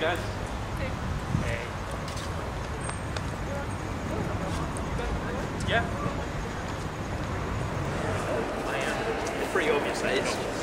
you guys? Hey. Yeah. Oh, it's pretty obvious, right?